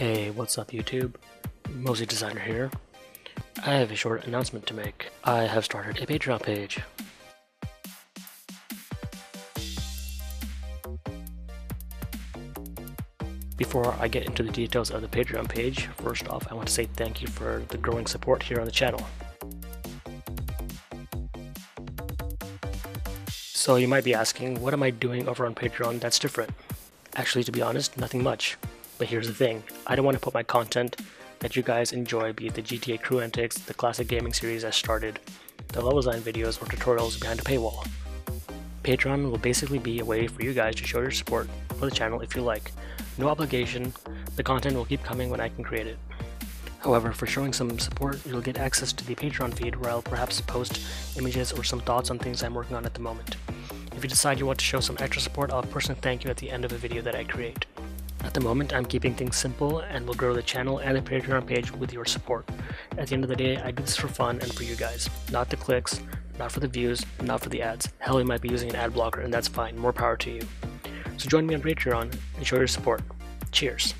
Hey, what's up YouTube? Mozi Designer here. I have a short announcement to make. I have started a Patreon page. Before I get into the details of the Patreon page, first off I want to say thank you for the growing support here on the channel. So you might be asking, what am I doing over on Patreon that's different? Actually, to be honest, nothing much. But here's the thing, I don't want to put my content that you guys enjoy, be it the GTA Crew Antics, the classic gaming series I started, the level design videos, or tutorials behind a paywall. Patreon will basically be a way for you guys to show your support for the channel if you like. No obligation, the content will keep coming when I can create it. However, for showing some support, you'll get access to the Patreon feed where I'll perhaps post images or some thoughts on things I'm working on at the moment. If you decide you want to show some extra support, I'll personally thank you at the end of a video that I create. At the moment, I'm keeping things simple and will grow the channel and the Patreon page with your support. At the end of the day, I do this for fun and for you guys. Not the clicks, not for the views, not for the ads. Hell, we might be using an ad blocker and that's fine, more power to you. So join me on Patreon and show your support. Cheers.